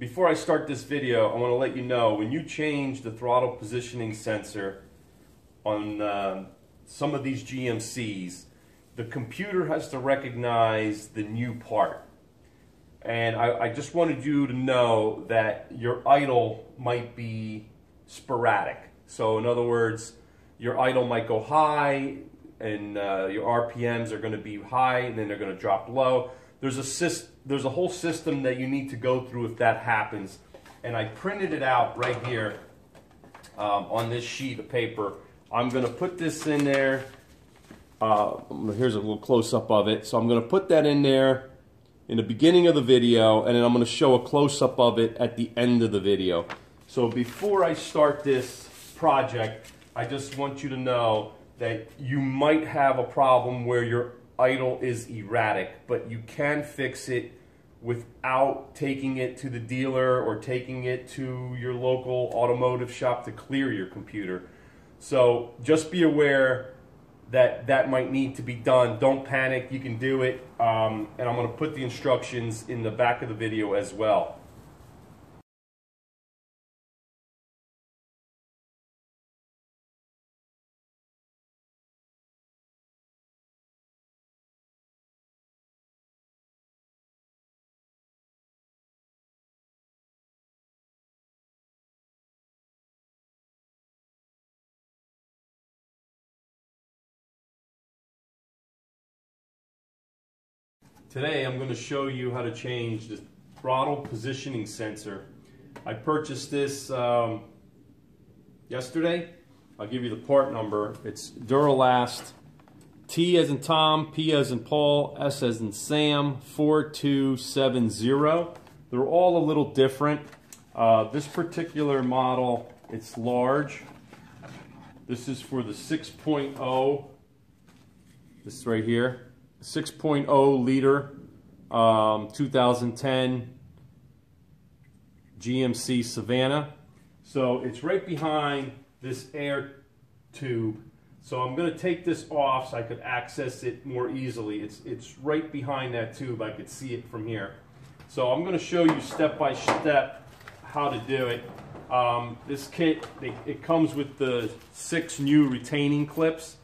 before I start this video, I want to let you know when you change the throttle positioning sensor on uh, some of these GMCs, the computer has to recognize the new part. And I, I just wanted you to know that your idle might be sporadic. So in other words, your idle might go high and uh, your RPMs are going to be high and then they're going to drop low. There's a, there's a whole system that you need to go through if that happens. And I printed it out right here um, on this sheet of paper. I'm going to put this in there. Uh, here's a little close-up of it. So I'm going to put that in there in the beginning of the video and then I'm going to show a close-up of it at the end of the video. So before I start this project, I just want you to know that you might have a problem where your idle is erratic, but you can fix it without taking it to the dealer or taking it to your local automotive shop to clear your computer. So just be aware that that might need to be done. Don't panic, you can do it. Um, and I'm gonna put the instructions in the back of the video as well. Today I'm going to show you how to change the throttle positioning sensor. I purchased this um, yesterday. I'll give you the part number. It's Duralast T as in Tom, P as in Paul, S as in Sam, 4270. They're all a little different. Uh, this particular model, it's large. This is for the 6.0. This right here. 6.0 liter um, 2010 GMC Savana. So it's right behind this air tube. So I'm going to take this off so I could access it more easily. It's, it's right behind that tube. I could see it from here. So I'm going to show you step by step how to do it. Um, this kit, it, it comes with the six new retaining clips.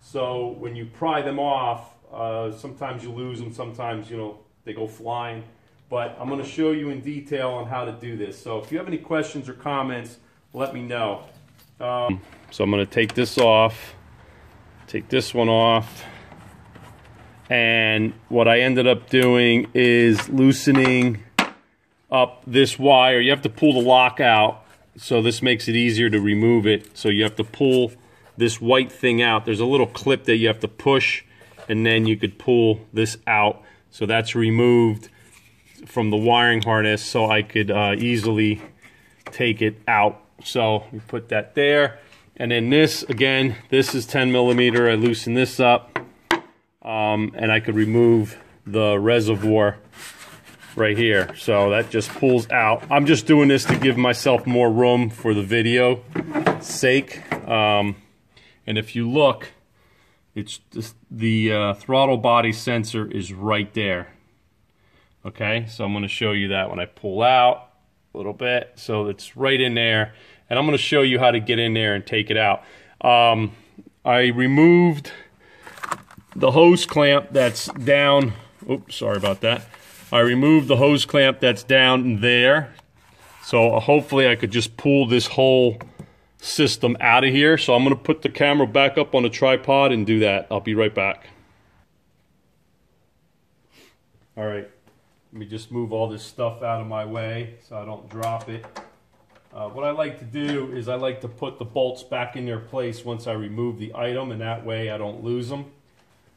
So when you pry them off, uh, sometimes you lose them, sometimes, you know, they go flying. But I'm going to show you in detail on how to do this. So if you have any questions or comments, let me know. Um, so I'm going to take this off, take this one off. And what I ended up doing is loosening up this wire. You have to pull the lock out, so this makes it easier to remove it. So you have to pull this white thing out. There's a little clip that you have to push and then you could pull this out. So that's removed from the wiring harness so I could uh, easily take it out. So we put that there. And then this, again, this is 10 millimeter. I loosen this up um, and I could remove the reservoir right here. So that just pulls out. I'm just doing this to give myself more room for the video sake. Um, and if you look, it's just the uh, throttle body sensor is right there. Okay, so I'm going to show you that when I pull out a little bit. So it's right in there. And I'm going to show you how to get in there and take it out. Um, I removed the hose clamp that's down. Oops, sorry about that. I removed the hose clamp that's down there. So hopefully I could just pull this whole system out of here. So I'm going to put the camera back up on the tripod and do that. I'll be right back. All right, let me just move all this stuff out of my way so I don't drop it. Uh, what I like to do is I like to put the bolts back in their place once I remove the item and that way I don't lose them.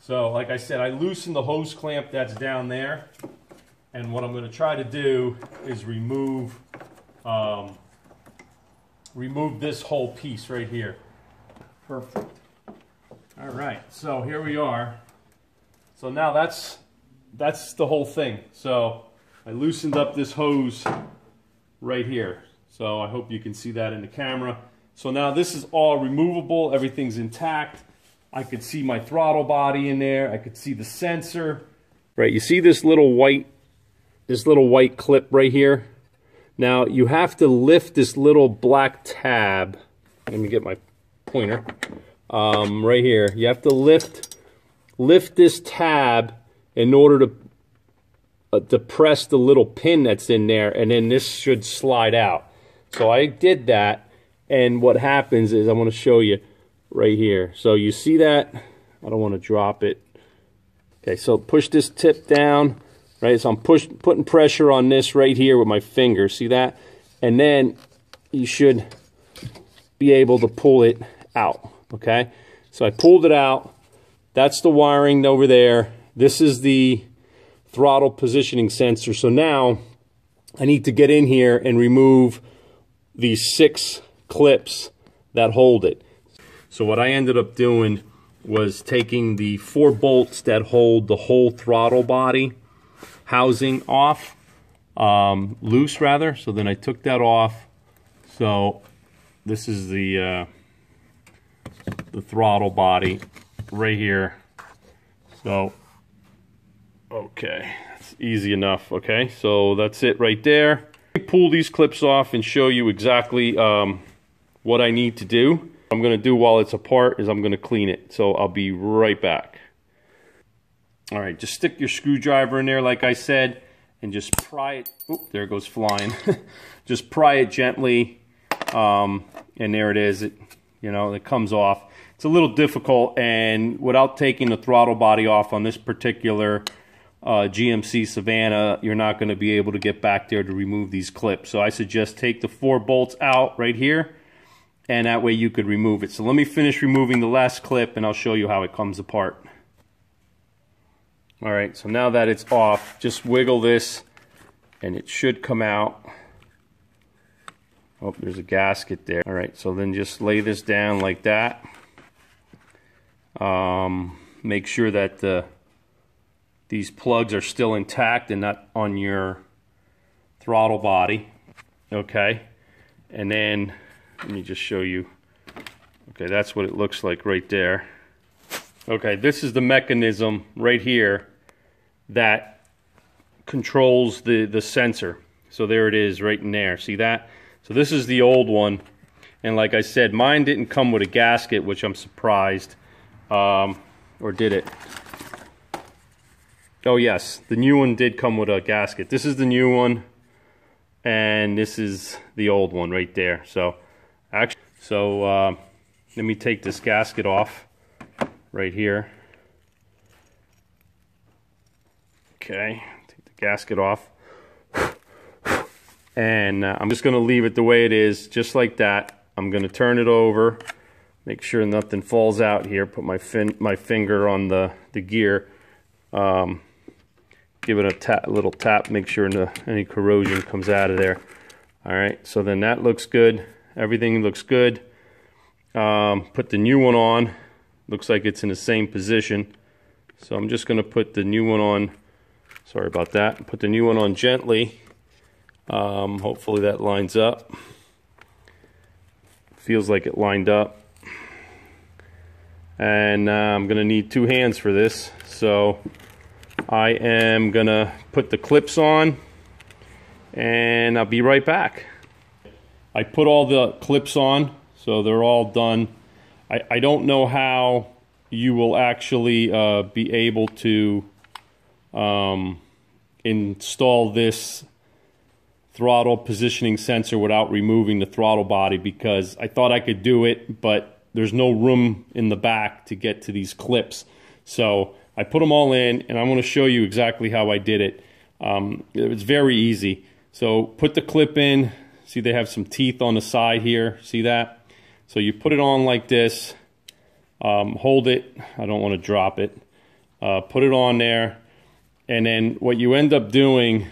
So like I said, I loosen the hose clamp that's down there and what I'm going to try to do is remove um, remove this whole piece right here. Perfect. All right, so here we are. So now that's that's the whole thing. So I loosened up this hose right here. So I hope you can see that in the camera. So now this is all removable. Everything's intact. I could see my throttle body in there. I could see the sensor. Right, you see this little white, this little white clip right here? Now you have to lift this little black tab. Let me get my pointer. Um, right here. You have to lift lift this tab in order to uh, to press the little pin that's in there, and then this should slide out. So I did that, and what happens is I'm going to show you right here. So you see that? I don't want to drop it. Okay, so push this tip down, right? So I'm push, putting pressure on this right here with my finger. See that? And then you should be able to pull it out, okay? So I pulled it out. That's the wiring over there. This is the throttle positioning sensor. So now I need to get in here and remove these six clips that hold it. So what I ended up doing was taking the four bolts that hold the whole throttle body housing off, um, loose rather. So then I took that off. So this is the uh, the throttle body right here. So okay, it's easy enough. Okay, so that's it right there. Pull these clips off and show you exactly um, what I need to do. I'm going to do while it's apart is I'm going to clean it. So I'll be right back. All right, just stick your screwdriver in there like I said and just pry it. Oh, there it goes flying. just pry it gently um, and there it is. It, you know, it comes off. It's a little difficult and without taking the throttle body off on this particular uh, GMC Savana, you're not going to be able to get back there to remove these clips. So I suggest take the four bolts out right here and that way you could remove it. So let me finish removing the last clip and I'll show you how it comes apart. All right, so now that it's off, just wiggle this and it should come out. Oh, there's a gasket there. All right, so then just lay this down like that. Um, make sure that the, these plugs are still intact and not on your throttle body. Okay, and then let me just show you. Okay, that's what it looks like right there. Okay, this is the mechanism right here that controls the, the sensor. So there it is right in there. See that? So this is the old one. And like I said, mine didn't come with a gasket, which I'm surprised. Um, or did it? Oh yes, the new one did come with a gasket. This is the new one. And this is the old one right there. So Actually, so uh, let me take this gasket off right here. Okay, take the gasket off. And uh, I'm just going to leave it the way it is, just like that. I'm going to turn it over, make sure nothing falls out here. Put my fin my finger on the, the gear. Um, give it a tap, little tap, make sure no, any corrosion comes out of there. All right, so then that looks good. Everything looks good. Um, put the new one on. Looks like it's in the same position. So I'm just going to put the new one on. Sorry about that. Put the new one on gently. Um, hopefully that lines up. Feels like it lined up. And uh, I'm going to need two hands for this. So I am going to put the clips on and I'll be right back. I put all the clips on, so they're all done. I, I don't know how you will actually uh, be able to um, install this throttle positioning sensor without removing the throttle body because I thought I could do it, but there's no room in the back to get to these clips. So I put them all in, and I'm going to show you exactly how I did it. Um, it's very easy. So put the clip in, See, they have some teeth on the side here. See that? So you put it on like this. Um, hold it. I don't want to drop it. Uh, put it on there. And then what you end up doing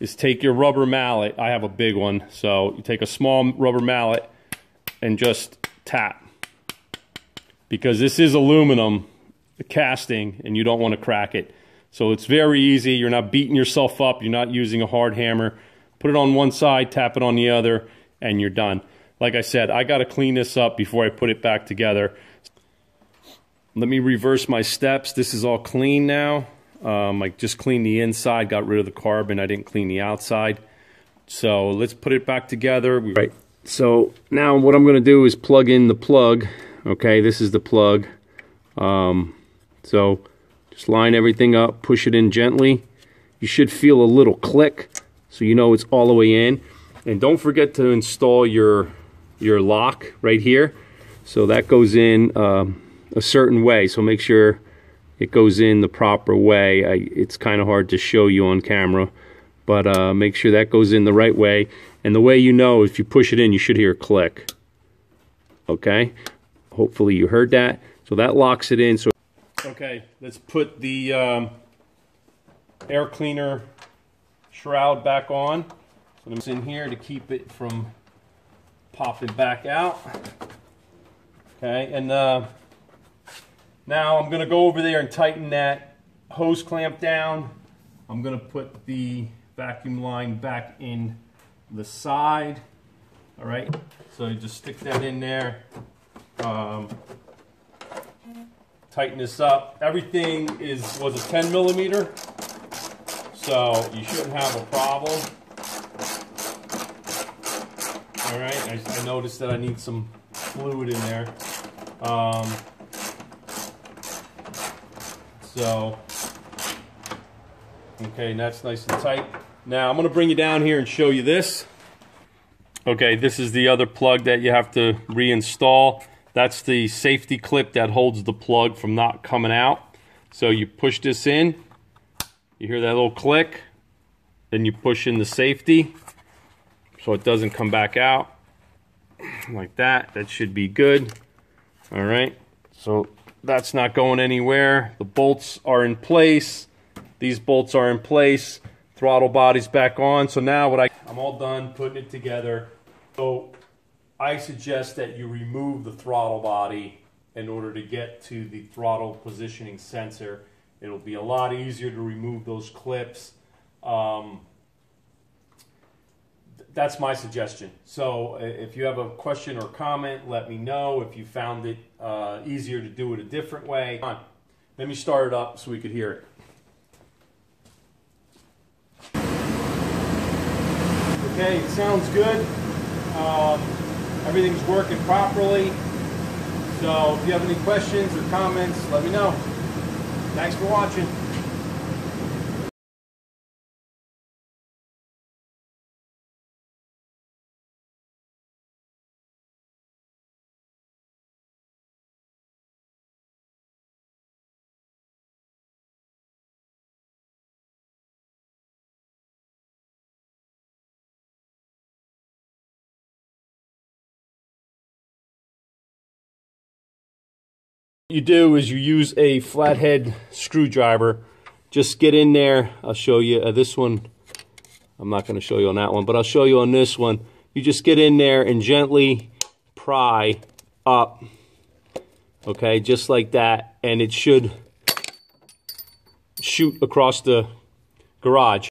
is take your rubber mallet. I have a big one. So you take a small rubber mallet and just tap. Because this is aluminum casting and you don't want to crack it. So it's very easy. You're not beating yourself up. You're not using a hard hammer put it on one side, tap it on the other, and you're done. Like I said, I got to clean this up before I put it back together. Let me reverse my steps. This is all clean now. Um, I just cleaned the inside, got rid of the carbon. I didn't clean the outside. So let's put it back together. Right. So now what I'm going to do is plug in the plug. Okay, this is the plug. Um, so just line everything up, push it in gently. You should feel a little click, so you know it's all the way in. And don't forget to install your your lock right here. So that goes in um, a certain way. So make sure it goes in the proper way. I, it's kind of hard to show you on camera, but uh, make sure that goes in the right way. And the way you know, if you push it in, you should hear a click. Okay? Hopefully you heard that. So that locks it in. So Okay, let's put the um, air cleaner shroud back on. So it's in here to keep it from popping back out. Okay, and uh, now I'm to go over there and tighten that hose clamp down. I'm to put the vacuum line back in the side. All right, so you just stick that in there. Um, tighten this up. Everything is was a 10 millimeter, so you shouldn't have a problem. All right, I, I noticed that I need some fluid in there. Um, so, okay, that's nice and tight. Now I'm to bring you down here and show you this. Okay, this is the other plug that you have to reinstall. That's the safety clip that holds the plug from not coming out. So you push this in, you hear that little click, then you push in the safety so it doesn't come back out like that. That should be good. All right, so that's not going anywhere. The bolts are in place. These bolts are in place. Throttle body's back on. So now what I, I'm all done putting it together. So I suggest that you remove the throttle body in order to get to the throttle positioning sensor. It'll be a lot easier to remove those clips. Um, that's my suggestion. So if you have a question or comment, let me know. If you found it uh, easier to do it a different way, let me start it up so we could hear it. Okay, it sounds good. Um, everything's working properly. So if you have any questions or comments, let me know. Thanks for watching. You do is you use a flathead screwdriver. Just get in there. I'll show you uh, this one. I'm not going to show you on that one, but I'll show you on this one. You just get in there and gently pry up. Okay, just like that. And it should shoot across the garage.